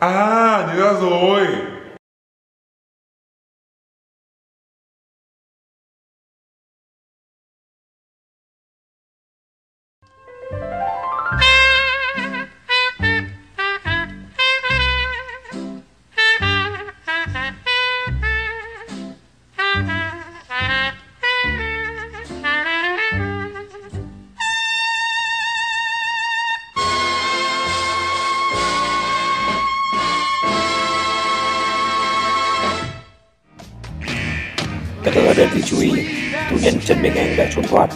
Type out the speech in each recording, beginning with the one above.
À nhớ ra kadang ada dicuri, kemudian cembeng yang tidak cuntuat,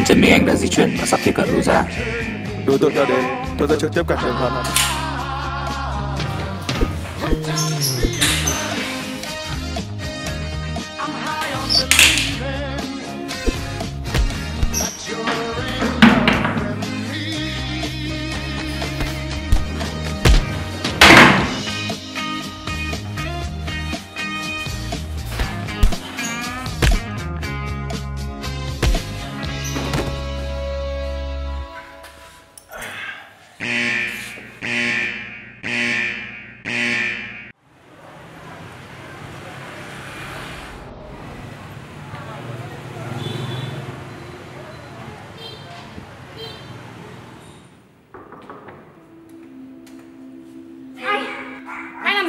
Nhân Trần Minh Anh đã di chuyển và sắp tiếp cận lối ra. Đối tượng đã đến, tôi sẽ trực tiếp cản đường hắn.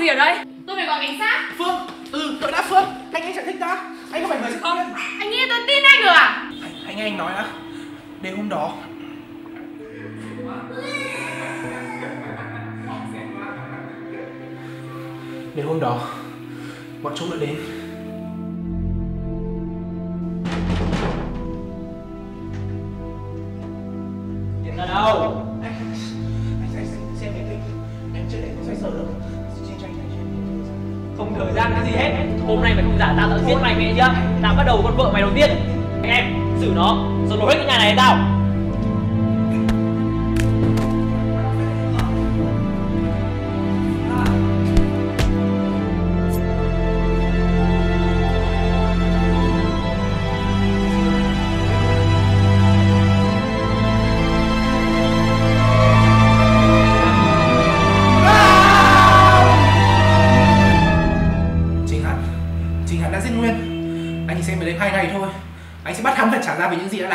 Gì ở đây? Tôi phải gọi cảnh sát. Phương, ừ, tôi đã Phương. Anh ấy chẳng thích ta. Anh có phải người sẽ không Anh nghĩ tôi tin anh được à? Anh, anh nghe anh nói đã. Đêm hôm đó. Đêm hôm đó Bọn chúng đã đến Hôm nay mày không giả tao tao giết mày mẹ chưa? Tao bắt đầu con vợ mày đầu tiên. Anh em, xử nó. Rồi nổ hết cái nhà này tao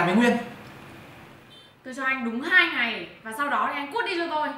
ra với Nguyên. Tôi cho anh đúng 2 ngày Và sau đó thì anh cút đi cho tôi.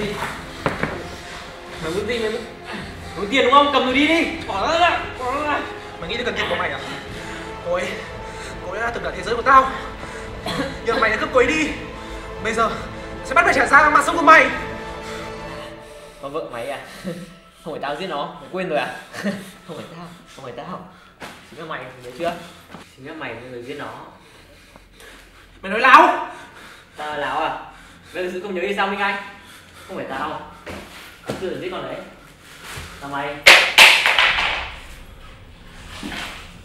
gì? Mày muốn gì mày muốn muốn tiền đúng không? Cầm rồi đi đi. Bỏ ra ra bỏ ra ra. Mày nghĩ tôi cần tiền của mày à? Cối cối đã từng cả thế giới của tao. Nhờ mày đã cướp cối đi. Bây giờ sẽ bắt mày trả ra mạng sống của mày. Con vợ mày à? Không phải tao giết nó mày quên rồi à? Không phải tao. Không phải tao. Chính là mày nhớ chưa? Chính là mày người giết nó. Mày nói láo. Tao láo à? Bây giờ giữ công nhớ đi sao minh anh? Không phải tao. Tao chưa giết con đấy. Là mày.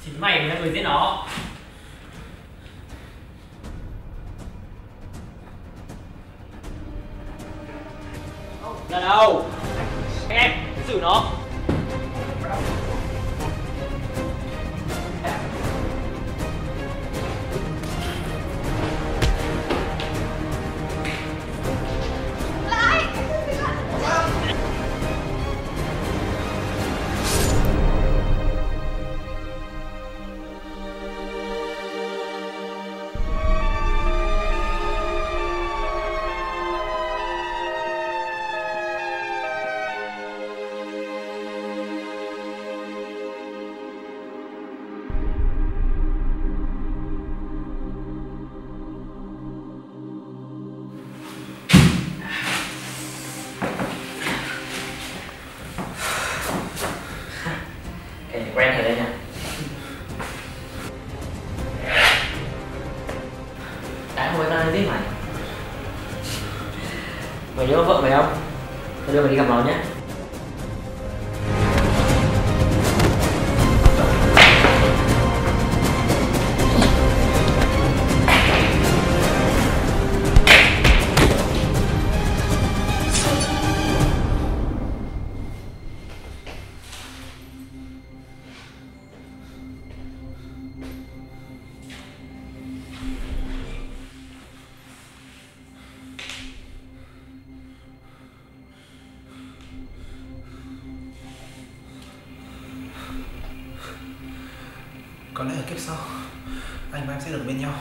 Chính mày mới là người giết nó. Ra đâu? Em, xử nó. Cái quen rồi đây nha. Đã không tao đang mày. Mày nhớ vợ mày không? Tao đưa mày đi gặp nó nhé Có lẽ ở kiếp sau Anh và em sẽ được bên nhau.